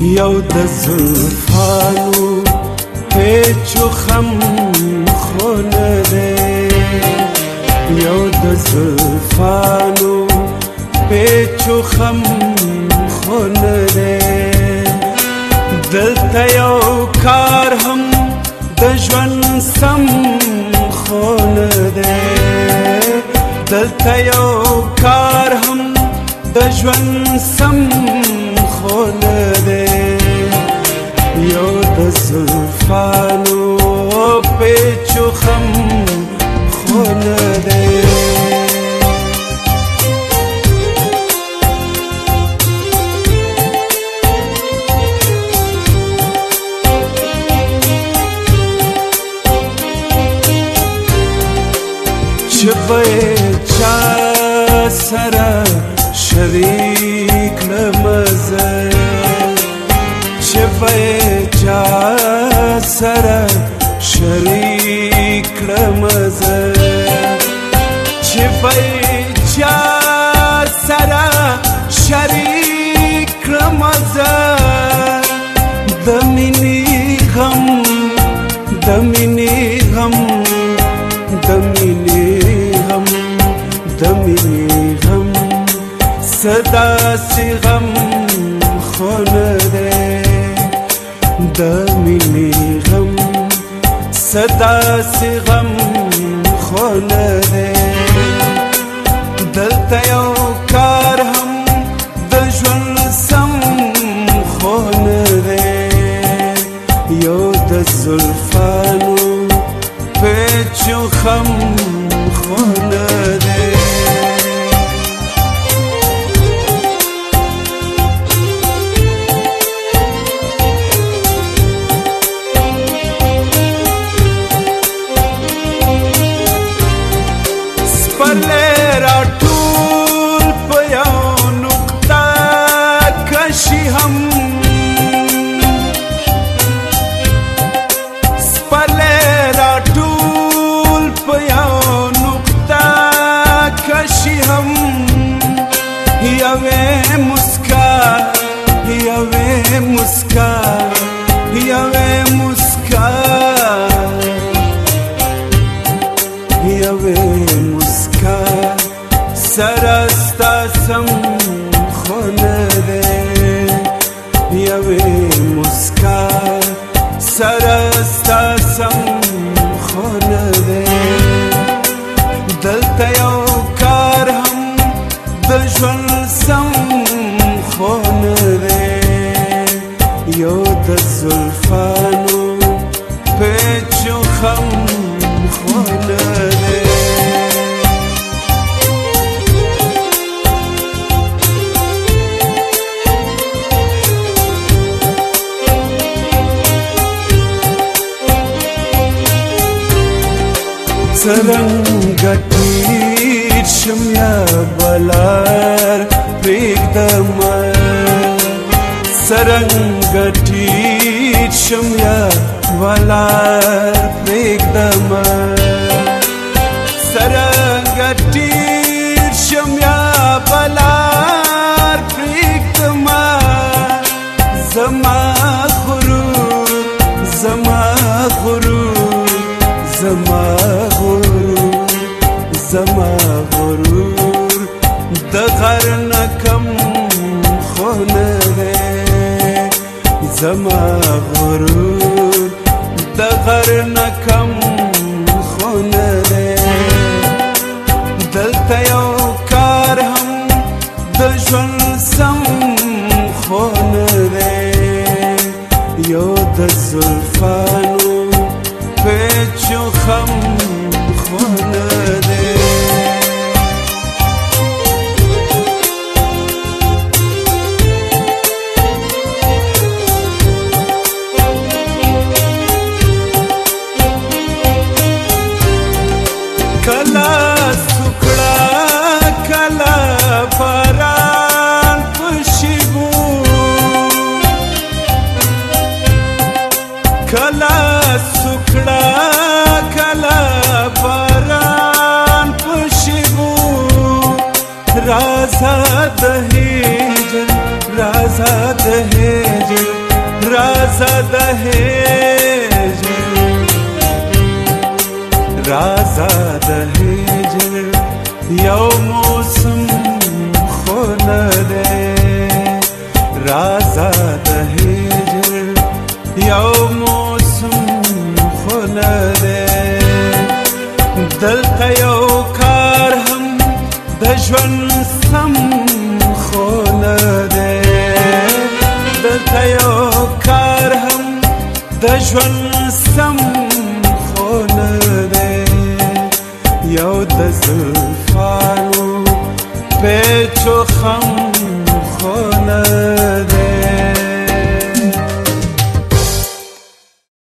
یو د زلفانو هیچو خم خونه ده یو د زلفانو هیچو خم خونه ده دلته یو کار هم د ژوند سم خونه ده دلته یو کار هم د ژوند سم خونه ده یو د زلفانو پیچو خم خونه ده چه به چا سره شریک پچا سره شریک رمزه چې پچا سره شریک رمزه د مینې غم د مینې غم د مینې غم د مینې غم صدا سی غم خونه ده د مینې غم صدا سي غم خو نه ده دلته یو کار هم د ژوند سم خو نه ده یو د زلفانو پیچو خم خو نه ده یو کار هم د ژوند سم خو نه دی یو د زلفانو پیچو خم خو نه دی څرنګه شم یا بلار پریږدم سرنګ ټیټ شم یا بلار پریږدم سرنګ ټیټ شم یا بلار پریږدم زما خرو زما خرو زما خرو زما هر نکم خونه زما غرور د غر نکم خونه دلته یو کار هم د ژوند سم خونه یو د زلفانو پیچو خم کلا سکړه کلا فران خوشبو کلا سکړه کلا فران خوشبو رازا دهیجن رازا دهیجن رازا دهیجن ژوند سم خو نه دی یو د زلفانو پیچو خم خو نه